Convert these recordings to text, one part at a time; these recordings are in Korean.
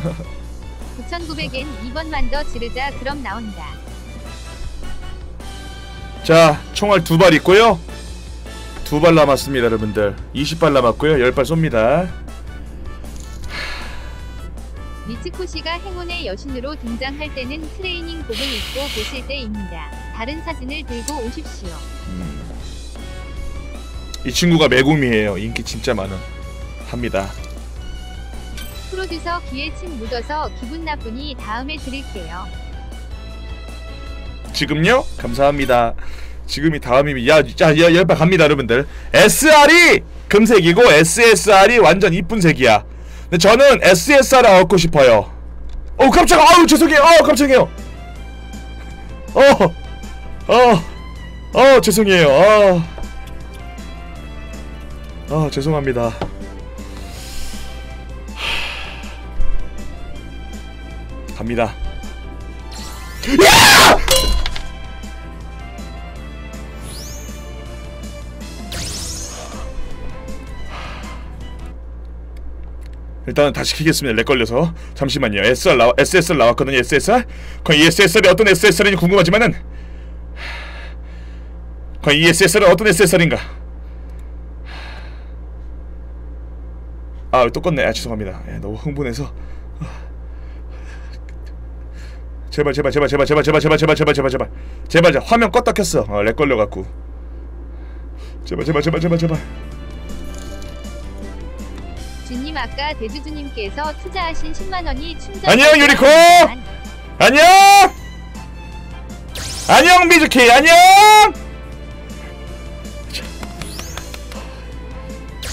9,900엔 2번만 더 지르자 그럼 나온다. 자 총알 두 발 있고요. 두 발 남았습니다 여러분들. 20발 남았고요. 10발 쏩니다. 미츠코시가 행운의 여신으로 등장할 때는 트레이닝복을 입고 보실 때입니다. 다른 사진을 들고 오십시오. 이 친구가 매국미예요. 인기 진짜 많은. 합니다 프로듀서 귀에 침 묻어서 기분 나쁘니 다음에 드릴게요. 지금요? 감사합니다. 지금이 다음이 야, 야, 야, 열발 갑니다 여러분들. SR이 금색이고 SSR이 완전 이쁜 색이야. 근데 저는 SSR을 얻고 싶어요. 어 깜짝아. 아유 죄송해요. 어 깜짝이에요. 어 어 어, 죄송해요. 어. 아 죄송합니다 갑니다 일단은 다시 키겠습니다. 렉 걸려서 잠시만요. SR 나와 SSR 나왔거든요. SSR. 과연 이 SSR이 어떤 SSR인지 궁금하지만은 과연 이 SSR은 어떤 SSR인가? 아, 또 껐네. 아, 죄송합니다. 예, 너무 흥분해서. 제발 제발 제발 제발 제발 제발 제발 제발 제발 제발 제발 제발 제발 화면 껐다 켰어. 어, lag 걸려 갖고. 제발 제발 제발 제발 제발. 주님 아까 대주주님께서 투자하신 10만 원이 충전. 안녕, 유리코! 안녕! 안녕 미즈키 안녕! 자.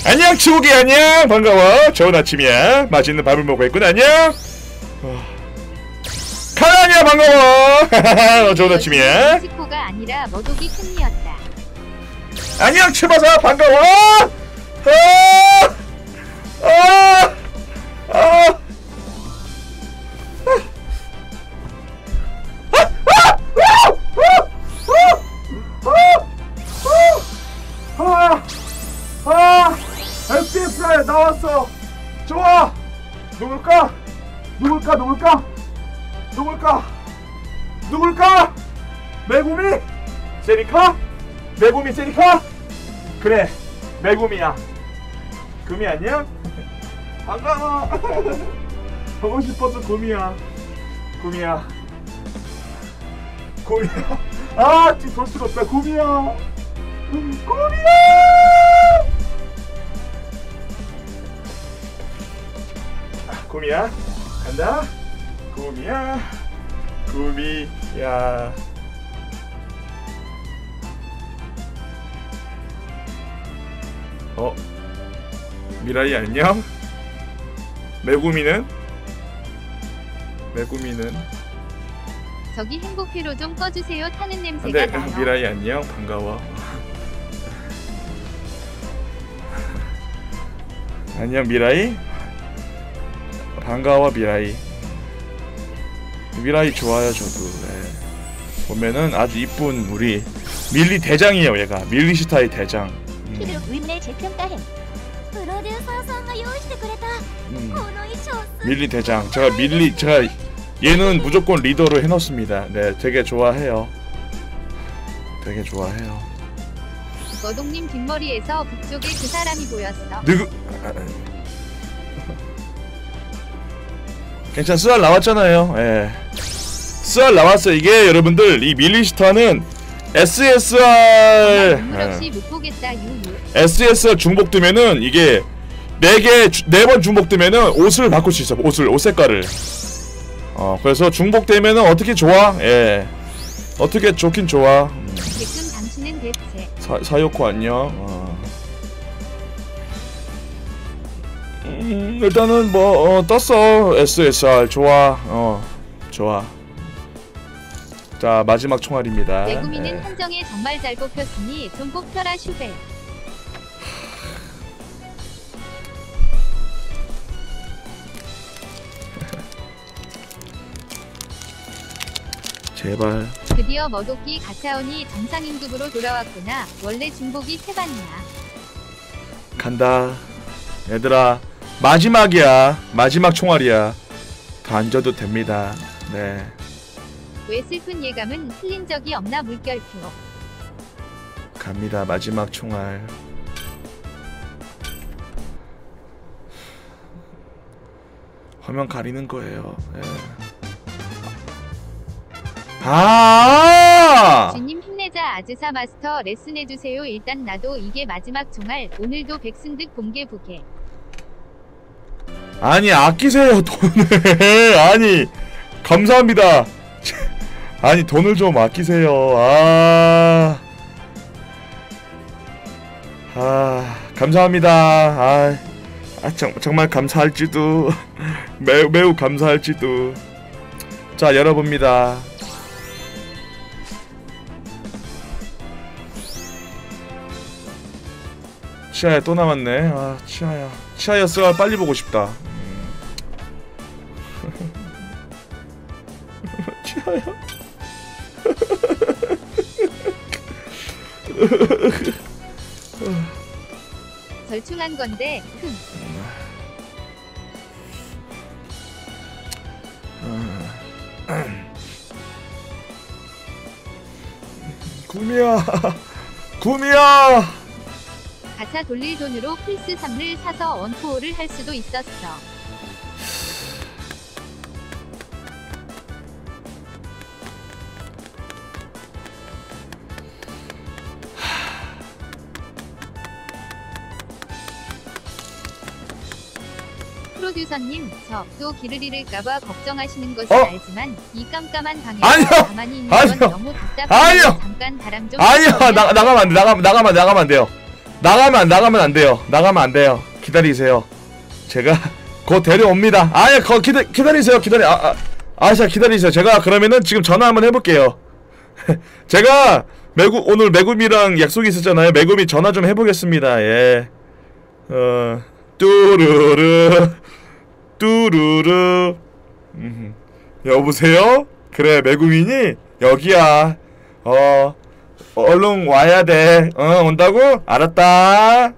안녕 치우기 안녕 반가워 좋은 아침이야 맛있는 밥을 먹고 있군 안녕 어. 반가워 어, 좋은 아침이야 멕시코가 아니라 머독이 큰 이었다. 안녕 치바사 반가워 아! 아! 아! 아! 세리카? 메구미 세리카? 그래, 메구미야. 구미 안녕? 반가워. 보고 싶어서 구미야. 구미야. 구미야. 아, 지금 볼 수가 없다. 구미야. 구미야. 아, 구미야. 간다. 구미야. 구미야. 어? 미라이 안녕? 메구미는? 메구미는? 저기 행복회로 좀 꺼주세요. 타는 냄새가 네, 나요. 미라이 안녕 반가워 안녕 미라이 반가워 미라이 미라이 좋아요 저도 네. 보면은 아주 이쁜 우리 밀리 대장이에요 얘가 밀리시타의 대장 음, ウィンレイ재평가해プロデューサーさんが用意してくれた 음. この衣装す 밀리 대장 제가 밀리 제가 얘는 무조건 리더로 해놓습니다 네 되게 좋아해요 되게 좋아해요 머독님 뒷머리에서 북쪽에 그 사람이 보였어. 누구 아, 아. 괜찮 쓰알 나왔잖아요 예 쓰알 나왔어 이게 여러분들 이 밀리스타는 SSR 보겠다 유유. SSR 중복되면은 이게 네개네번 중복되면은 옷을 바꿀 수 있어 옷을 옷 색깔을 어 그래서 중복되면은 어떻게 좋아 예 어떻게 좋긴 좋아 음. 지금 당신은 대체 사, 사요코 안녕. 어. 음, 일단은 뭐 어, 떴어 SSR 좋아 어 좋아. 자 마지막 총알입니다. 내구미는 네. 한정에 정말 잘 뽑혔으니 좀 뽑혀라 슈벨. 제발. 드디어 머독기 가차온이 정상임급으로 돌아왔구나. 원래 중복이 세 반이야. 간다. 얘들아 마지막이야. 마지막 총알이야. 더안 줘도 됩니다. 네. 왜 슬픈 예감은 틀린 적이 없나 물결표. 갑니다. 마지막 총알. 화면 가리는 거예요. 예. 아! 주님 힘내자 아즈사 마스터 레슨해주세요. 일단 나도 이게 마지막 총알. 오늘도 백승득 공개 부계. 아니 아끼세요 돈을. 아니 감사합니다. 아니 돈을 좀 아끼세요. 아. 아 감사합니다. 아, 아 정, 정말 감사할지도 매우 매우 감사할지도. 자 열어봅니다. 치아야 또 남았네. 아 치아야. 치아였어. 빨리 보고 싶다. 절충한 건데 흠. 구미야. 구미야. 가차 돌릴 돈으로 플스 3를 사서 원포를 할 수도 있었어. 프로듀서님, 저 또 길을 잃을까봐 걱정하시는 것은 어? 알지만 이 깜깜한 방에서 아니요! 가만히 있는 아니요! 건 너무 답답해요. 아니요! 잠깐 다람 좀 아니요. 나 나가면 안 돼. 나가면 나가면 나가면 안 돼요. 나가면 안- 나가면 안 돼요. 나가면 안 돼요. 기다리세요. 제가 곧 데려옵니다. 아니 거 기다 기다리세요. 기다려. 아, 아 아시아 기다리세요. 제가 그러면은 지금 전화 한번 해볼게요. 제가 매구 오늘 매구미랑 약속이 있었잖아요. 매구미 전화 좀 해보겠습니다. 예. 어 뚜루루 뚜루루. 음. 여보세요? 그래 매구민이 여기야. 어 얼른 와야 돼. 어 온다고? 알았다.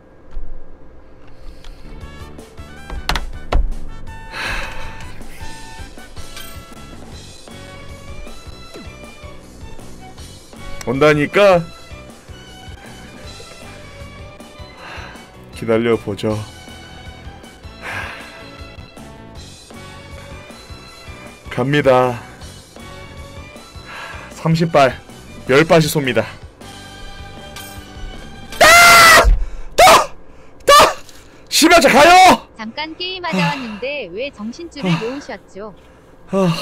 온다니까 기다려 보죠. ' 갑니다. 30발 10발씩 쏩니다. 시바자 가요! 잠깐 게임하다 왔는데 왜 정신줄을 놓으셨죠? 아.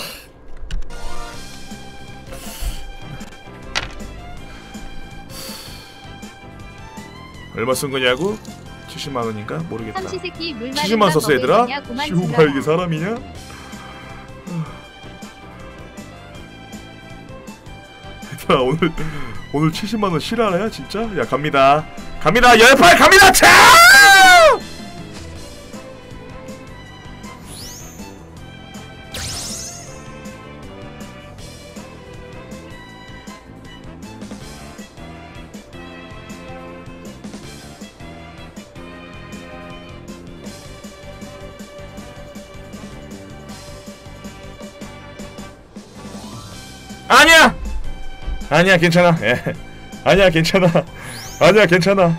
얼마 쓴 거냐고? 70만 원인가? 모르겠다. 삼시세끼 물 70만 마른 썼어 얘들아? 거냐 고만 씨발 이게 사람이냐? 얘들아 오늘 오늘 70만 원 실화야 진짜? 야 갑니다. 갑니다. 열팔 갑니다. 차! 아니야 괜찮아. 예. 아니야 괜찮아. 아니야 괜찮아.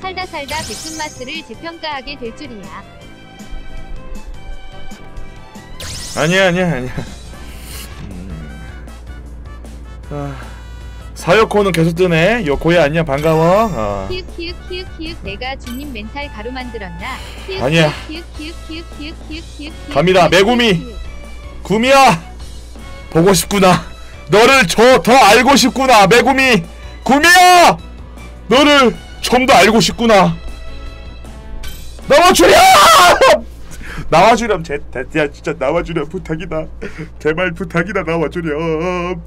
살다 살다 백금마스를 재평가하게 될 줄이야. 아니야 아니야 아니야. 음. 아, 사요코는 계속 뜨네. 요코야 안녕 반가워. 어. 키읔 키읔 키읔 키읔 내가 주님 멘탈 가루 만들었나? 키읔 아니야. 키읔 키읔 키읔 키읔 키읔 키읔 키읔 갑니다. 메구미. 구미야 보고 싶구나. 너를 저 더 알고 싶구나. 매구미 구미야 너를 좀 더 알고 싶구나. 나와주렴! 나와주렴. 제, 제, 야 진짜 나와주렴. 부탁이다. 제발 부탁이다. 나와주렴.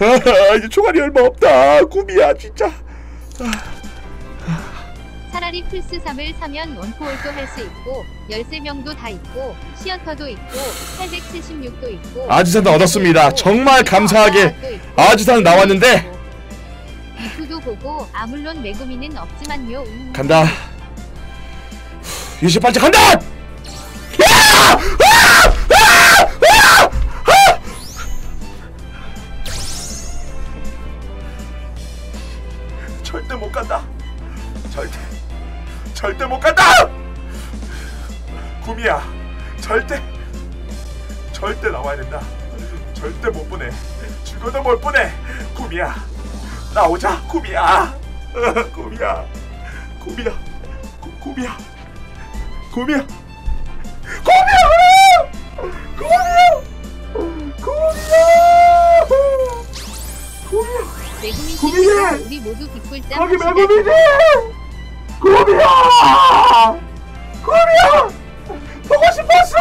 아, 이제 총알이 얼마 없다. 구미야 진짜. 차라리 플스 3을 사면 원포홀도 할 수 있고 13명도 다 있고 시어터도 있고 876도 있고 아지산도 얻었습니다. 정말 감사하게 아지산 나왔는데. 이프도 보고 아 물론 메구미는 없지만요. 음. 간다. 이시 반짝한다! 절대 못 간다. 절대 절대 못 간다. 구미야, 절대 절대 나와야 된다. 절대 못 보내. 죽어도 못 보내. 구미야, 나오자. 구미야, 구미야, 구미야, 구, 구미야, 구미야, 구미야, 구미야. 매구민 구미야! 씨께서 우리 모두 빅꿀잠 거기 매국이지! 구미야! 구미야! 보고 싶었어!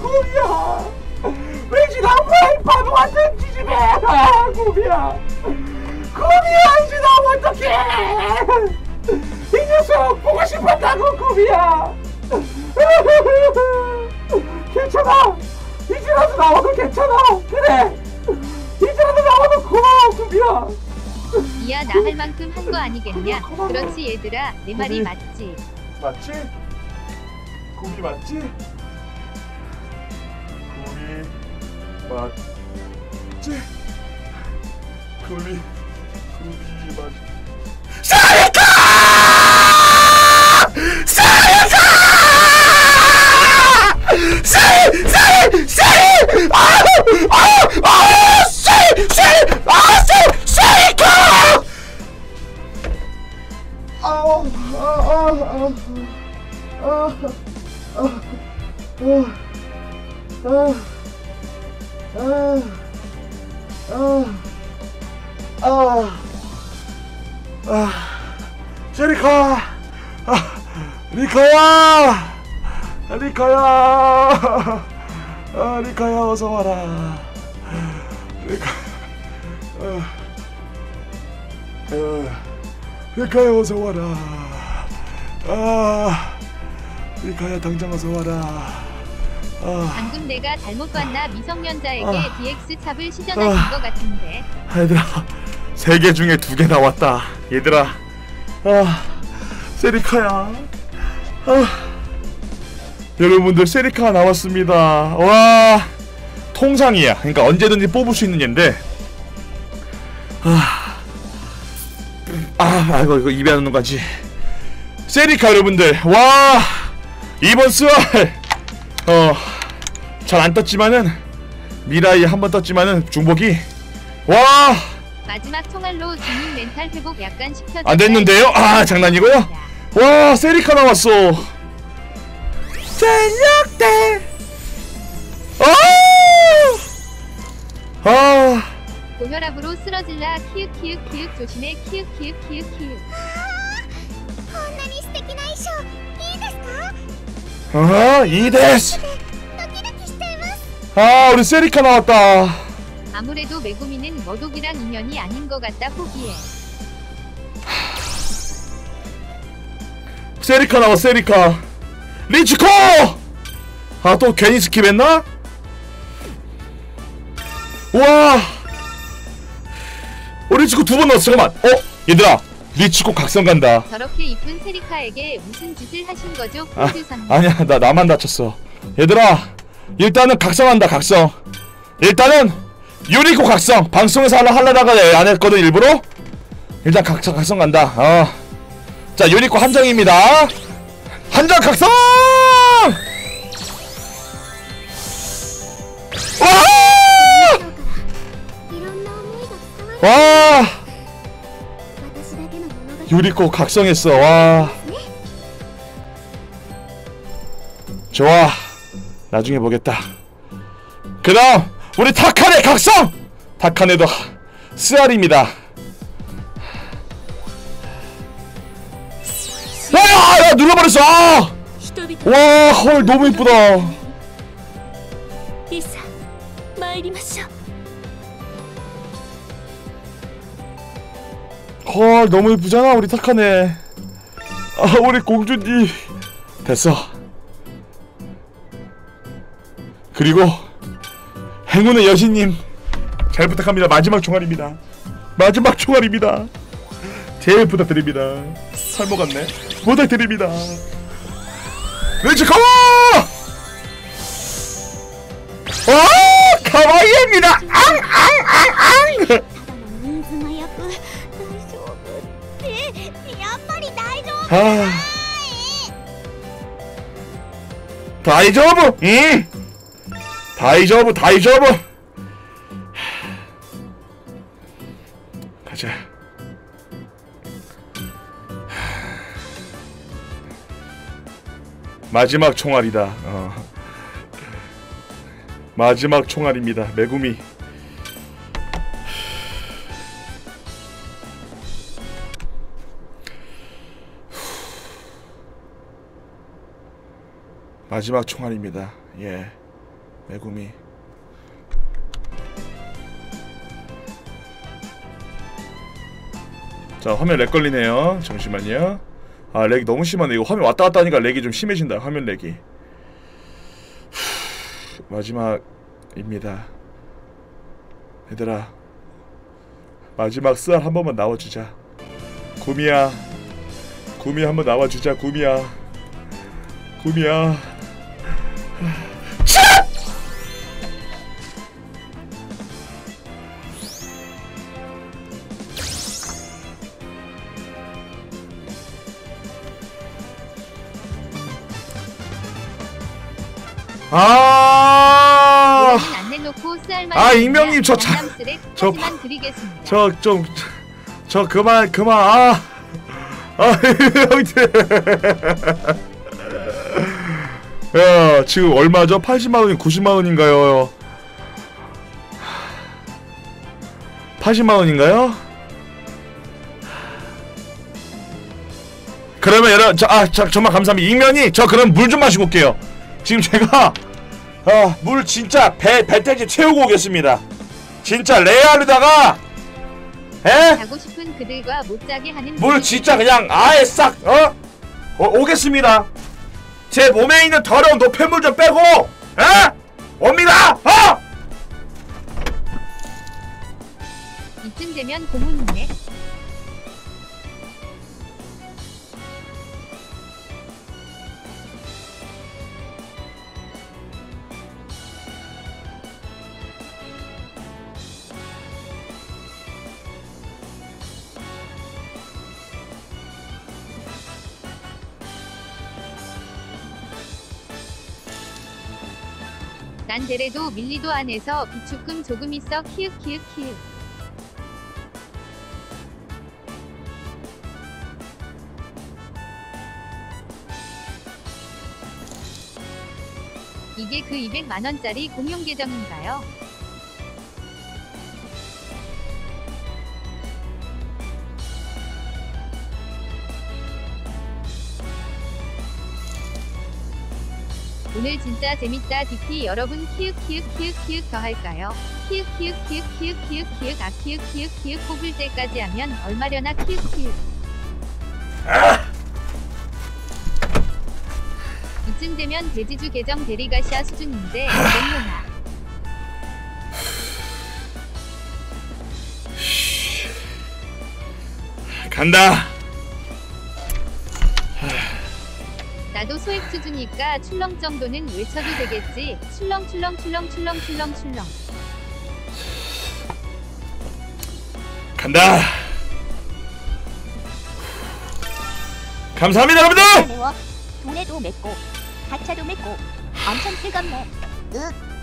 구미야! 왠지 너무 바보 같은 지집애! 구미야! 구미야! 이제 나면 어떡해! 이 녀석 보고 싶었다고 구미야! 괜찮아! 이제라도 나와도 괜찮아! 그래! 이제라도 나와도 고마워 구미야! 이야 나 할 만큼 한 거 아니겠냐 그렇지 얘들아 내 말이 맞지 맞지? 구미 맞지? 구미 맞지? 구미 구미 맞사 어서 와라. 리카 아, 아, 리카야 어서 와라. 아 리카야 당장 어서 와라. 아. 방금 내가 잘못 봤나 미성년자에게 아. DX 찹을 시전하신 아. 것 같은데. 얘들아 세 개 중에 두 개 나왔다. 얘들아. 아 세리카야. 아. 여러분들 세리카 나왔습니다. 와 통상이야. 그러니까 언제든지 뽑을 수 있는 얘인데. 아, 아 아이고 이거 입에 넣는 거지. 세리카 여러분들. 와! 이번 스왈 어잘 안 떴지만은 미라이 한 번 떴지만은 중복이. 와! 마지막 총알로 주민 멘탈 회복 약간 시켜줬다 안 됐는데요? 아 장난이고요? 와 세리카 나왔어. 전력대 고혈압으로 쓰러질라 키읔 키읔 키읔 조심해 키읔 키읔 키읔 키읔 こんなに素敵な衣装いいですか 아 이데스 ドキドキしちゃいます 아 우리 세리카 나왔다 아무래도 메구미는 머독이랑 인연이 아닌 것 같다 포기해 세리카 나와 세리카 리치코 아 또 괜히 스킵했나? 우와 어 리치코 두 번 넣었어. 잠깐만. 어? 얘들아 네 리치코 각성 간다. 저렇게 이쁜 세리카에게 무슨 짓을 하신 거죠? 아, 아니야 나 나만 다쳤어. 얘들아 일단은 각성한다 각성. 일단은 유리코 각성. 방송에서 하려 하려다가 예, 안 했거든 일부러. 일단 각성 각성 간다. 어. 자 유리코 한 장입니다. 한 장 각성! 와! 와! 유리코 각성했어. 와. 좋아. 나중에 보겠다. 그 다음 우리 타카네 각성! 타카네도 스알입니다. 아! 야 눌러버렸어. 아! 와 헐 너무 이쁘다 헐 너무 이쁘잖아 우리 타카네 아 우리 공주님 됐어 그리고 행운의 여신님 잘 부탁합니다 마지막 총알입니다 마지막 총알입니다 제일 부탁드립니다 살모 같네 부탁드립니다 렛츠 고! 와! 가와이입니다! 앙! 앙! 앙! 앙! 大丈夫 아. 다이저브! 응! 다이저브, 다이저브! 가자. 마지막 총알이다. 어. 마지막 총알입니다. 메구미. 마지막 총알입니다. 예. 메구미. 자, 화면 lag 걸리네요. 잠시만요. 아, lag이 너무 심하네. 이거 화면 왔다 갔다 하니까 lag이 좀 심해진다. 화면 lag이. 후, 마지막입니다. 얘들아. 마지막 쓰알 한 번만 나와 주자. 구미야. 구미 한번 나와 주자. 구미야. 구미야. 아, 아, 익명님, 저 자- 저. 저좀 저 그만 그만 아, 아 형들. 야 지금 얼마죠? 80만 원이 90만 원인가요? 80만 원인가요? 그러면 여러분 저아 정말 감사합니다. 익명이 저 그럼 물 좀 마시고 올게요. 지금 제가 아, 물 진짜 배 배때지 채우고 오겠습니다. 진짜 레알에다가 에? 자고 싶은 그들과 못 자게 하는 물 진짜 그냥 아예 싹 어? 어 오겠습니다. 제 몸에 있는 더러운 노폐물 좀 빼고 에? 옵니다. 어? 이쯤 되면 고문이네. 난 데레도 밀리도 안에서 비축금 조금 있어 키읔 키읔 키읔. 이게 그 200만 원짜리 공용 계정인가요? 오늘 진짜 재밌다 DP 여러분 키읔 키읔 키읔 키읔 더 할까요? 키읔 키읔 키읔 키읔 키읔 키읔 아 키읔 키읔 키읔 뽑을 때까지 하면 얼마려나 키읔 키읔 이쯤 되면 대지주 계정 대리 가샤 수준인데 맹용아 간다. 나도 소액 수주니까 출렁 정도는 외쳐도 되겠지. 출렁 출렁 출렁 출렁 출렁 출렁. 간다. 감사합니다, 여러분들. 매워 돈에도 맵고 가차도 맵고 엄청 뜨겁네. 윽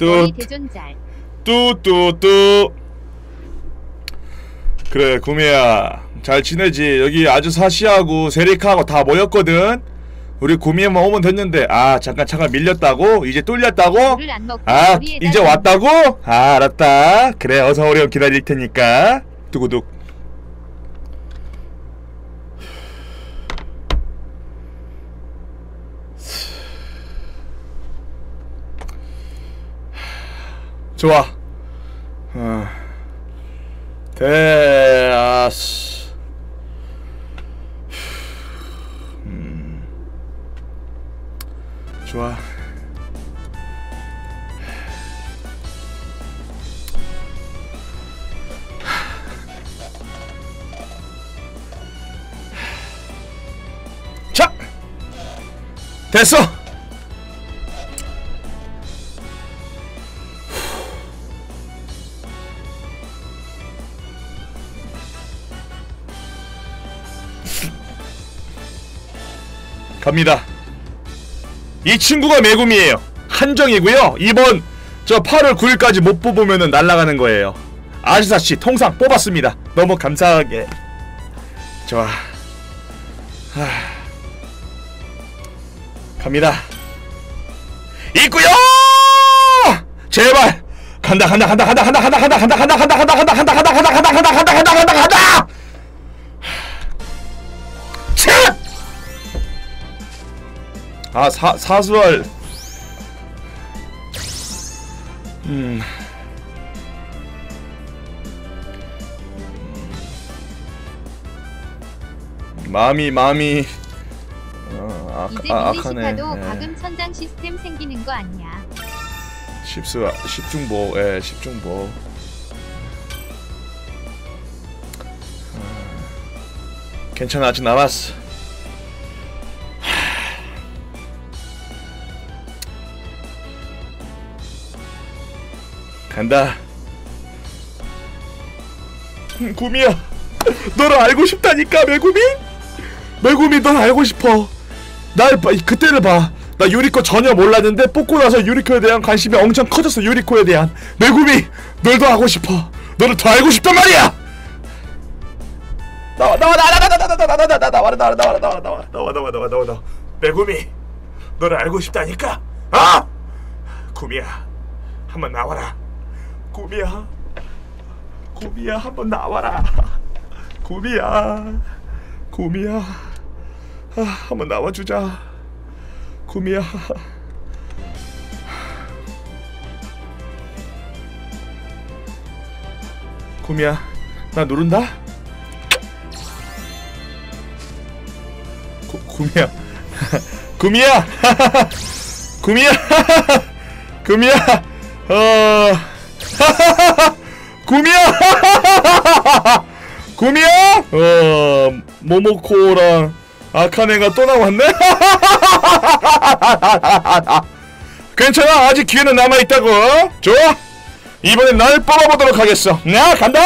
뚜 뚜뚜뚜. 그래, 구미야. 잘 지내지? 여기 아주 사시하고 세리카하고 다 모였거든. 우리 구미만 오면 됐는데 아 잠깐 잠깐 밀렸다고? 이제 뚫렸다고? 아 이제 왔다고? 아 알았다 그래 어서 오렴 기다릴 테니까 두구둑 좋아. 어. 대아스. 음. 좋아. 자! 됐어! 갑니다 이 친구가 매금이에요 한정이고요 이번 저 8월 9일까지 못 뽑으면은 날아가는 거예요 아시사씨 통상 뽑았습니다 너무 감사하게 좋아 하... 갑니다 있구요 제발 간다 간다 간다 간다 간다 간다 간다 간다 간다 간다 간다 간다 간다 간다 간다 간다 간다 간다 아 사, 사수할. 음. 마음이 마음이. 어, 이제 아, 악하네. 밀리시파도 예. 과금 천장 시스템 생기는 거 아니야? 십수 십중보. 예 십중보. 아, 괜찮아 아직 남았어 간다 음, 구미야 너를 알고 싶다니까 매구미 매구미 널 알고 싶어 날 봐, 그때를 봐. 나 유리코 전혀 몰랐는데 뽑고 나서 유리코에 대한 관심이 엄청 커졌어. 유리코에 대한 매구미, 널도 하고 싶어. 너를 더 알고 싶단 말이야. 나와 나와 나와 나와 나와 나와 나와 나와 나와 나와 나와 나와 나와 나와 나와 나와 나와 나와 매구미, 너를 알고 싶다니까. 아, 구미야, 한번 나와라. 구미야, 구미야, 한번 나와라. 구미야, 구미야. 아, 한번 나와주자. 구미야. 구미야, 나 누른다. 구, 구미야, 구미야, 구미야, 구미야, 어, 구미야, 구미야, 어, 모모코랑 아카네가 또 나왔네? 괜찮아 아직 기회는 남아있다고. 좋아. 이번엔 날 뽑아보도록 하겠어. 나 간다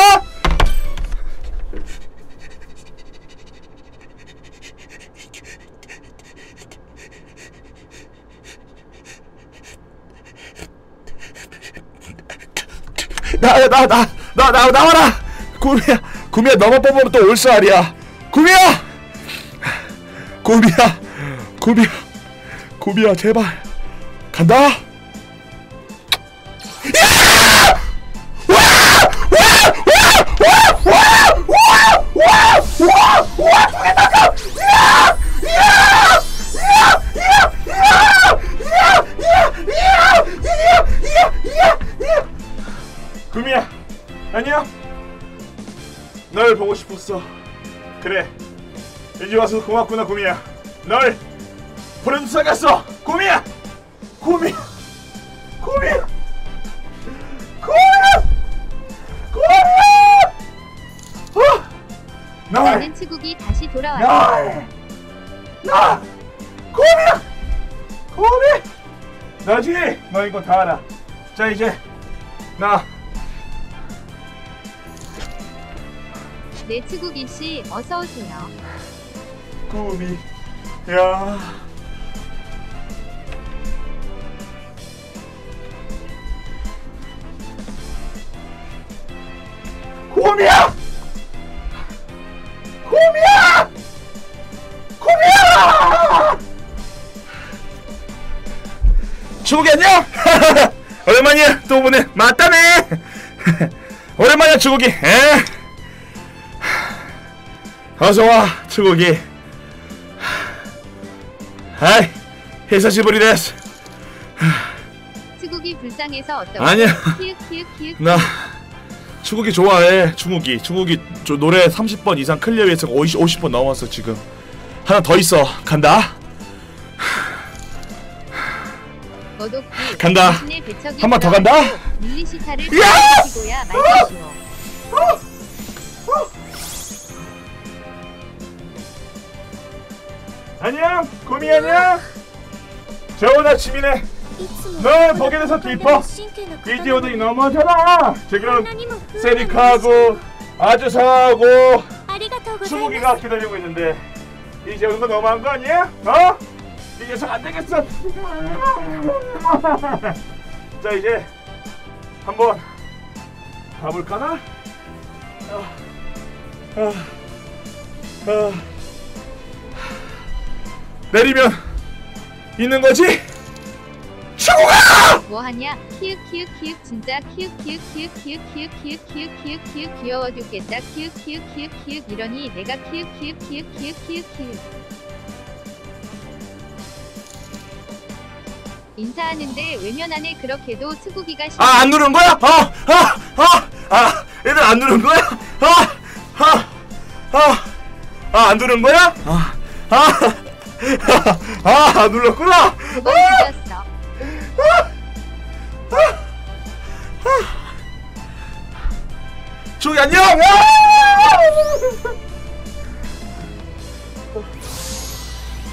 나 나 나 나 나 나와라 구미야 구미야 너만 뽑으면 또 올스알이야 구미야 구미야 구미야 구미야 제발 간다 구미야 널 싶었어 그래 이제 와서 고맙구나 구미야 널 생각했어 구미야 구미야 구미야 구미야 구미야 어! 널 나는 치국이 다시 돌아왔어. 날! 나! 구미야! 구미! 나지? 너 이거 다 알아. 자 이제 나 네 치국이 씨 어서 오세요. 구미 야 구미야! 구미야! 구미야! 주국이 안녕! 오랜만이야 또 보네 맞다네 오랜만이야 주국이 에? 어서와 주국이 아이 히사시부리 데스 치국이 불쌍해서 어떻게? 아니야. 나 중국이 좋아해 중국이 중국이 저 노래 30번 이상 클리어해서 50, 50번 넘었어 지금 하나 더 있어 간다 어독기. 간다. 배척이 한번더 들어왔고 간다. 야! 안녕 고미 안녕 좋은 아침이네 널 보게 돼서 기뻐 비디오들이 너무 좋아 지금 세리카하고 아주사하고 츠무기가 기다리고 있는데 이제 오는 거 너무한 거 아니야? 어? 이 녀석 안 되겠어 자 이제 한번 가볼까나? 아, 아, 아. 내리면 있는 거지? 최고가! 뭐하냐? 키읔 키읔 키읔 진짜 키읔 키읔 키읔 키읔 키읔 키읔 키읔 키읔 키읔 귀여워 죽겠다 키읔 키읔 키읔 키읔 이러니 내가 키읔 키읔 키읔 키읔 키읔 키읔 인사하는데 외면 안에 그렇게도 수국이가 싫어 아안 누른 거야? 아, 아, 아, 아, 얘들 안 누른 거야? 아, 아, 아, 아, 안 누른 거야? 아, 아, 아, 안 눌렀구나. 저기 안녕.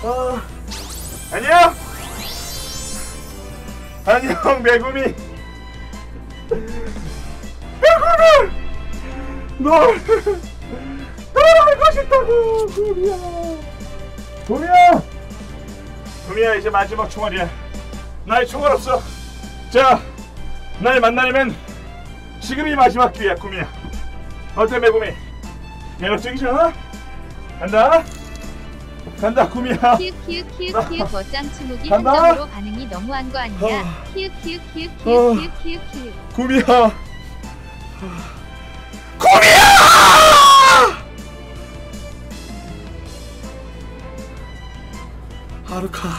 아, 안녕. 안녕 매구미. 매구미. 널 따라가고 싶다고 구미야. 구미야. 구미야 이제 마지막 총알이야. 나의 총알 없어. 자, 날 만나려면 지금이 마지막 기회야 구미야. 어때 매구미? 매력적이지 않아? 간다. 간다 구미야. 키읔 키읔 키읔 키읔 멋짱 츠무기 간다. 한정으로 반응이 너무한 거 아니냐 어. 키읔 키읔 키읔 어. 키읔 키읔 키읔 키읔 구미야. 구미야! 하루카.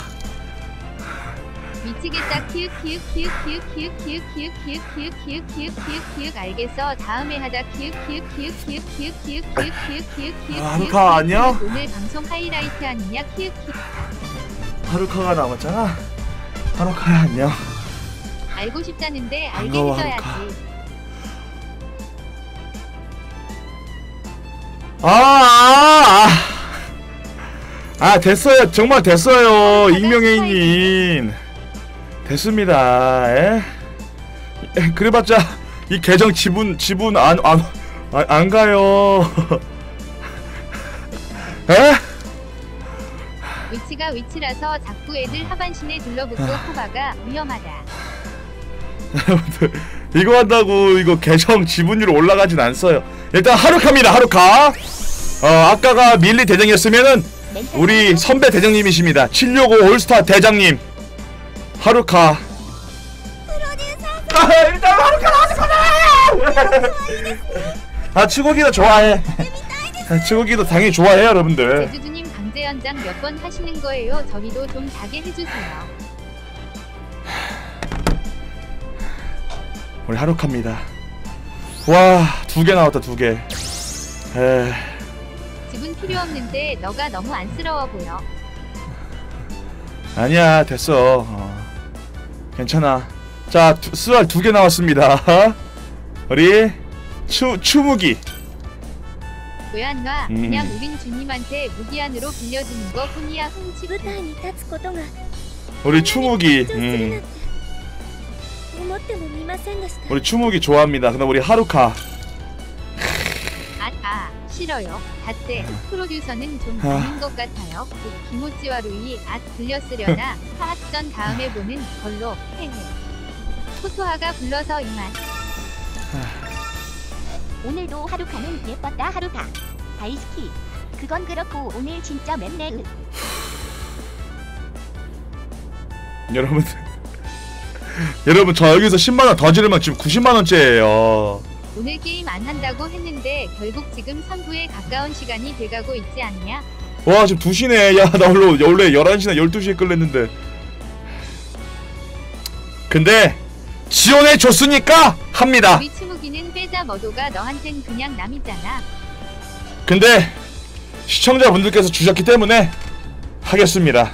미치겠다 키읔 키읔 키읔 키읔 키읔 키읔 키읔 키읔 키읔 키읔 키읔 키읔 키읔 알겠어 다음에 하자 키읔 키읔 키읔 키읔 키읔 키읔 키읔 키읔 키읔 키읔 아, 키읔 루카 키읔 안녕? 키읔. 오늘 방송 하이라이트 아니냐 키읔 키읔 하루카가 남았잖아. 하루카야 안녕. 알고 싶다는데 알게 반가워, 해줘야지 아, 아, 아. 아 됐어요. 정말 됐어요. 익명애인님. 됐습니다. 에? 에, 그래봤자 이 계정 지분 지분 안 안 안, 안 가요. 에? 위치가 위치라서 자꾸 애들 하반신에 둘러붙고 아. 코바가 위험하다 여러분들 이거 한다고 이거 계정 지분율 올라가진 않어요. 일단 하루카입니다. 하루카. 어 아까가 밀리 대장이었으면은 우리 선배 대장님이십니다. 765 올스타 대장님 하루카. 아, 일단 하루카 나왔거든. 아 치고기도 좋아해. 아, 치고기도 당연히 좋아해요, 여러분들. 제주주님 강제 연장 몇 번 하시는 거예요 저희도 좀 자게 해주세요 우리 하루카입니다. 와, 두 개 나왔다, 두 개. 에, 집은 필요 없는데 너가 너무 안쓰러워 보여 아니야, 됐어. 어, 괜찮아. 자, 두, 스알 두 개 나왔습니다. 우리 추 추무기. 왜 안 와? 음. 그냥 우린 주님한테 무기한으로 빌려주는 거 뿐이야 훔치고 舞台に立つことが 우리 추무기. 緊張するなん 음, て思ってもみませんでした 우리 추무기 좋아합니다. 그다음 우리 하루카. 아, 아 싫어요. 다때 프로듀서는 좀 아. 아닌 것 같아요. 그 김오찌와 루이 앗 들렸으려나 파악전 다음에 보는 걸로 헤헤 토토하가 불러서 이만. 오늘도 하루카는 예뻤다 하루카. 다이스키. 그건 그렇고 오늘 진짜 맵네. 여러분들. 여러분 저 여기서 10만 원 더 지르면 지금 90만 원째예요. 오늘 게임 안 한다고 했는데 결국 지금 선구에 가까운 시간이 돼가고 있지 않냐? 와 지금 2시네 야 나 원래 원래 11시나 12시에 끌랬는데 근데 지원해 줬으니까 합니다 우리 치무기는 빼자 머도가 너한텐 그냥 남이잖아. 근데 시청자분들께서 주셨기 때문에 하겠습니다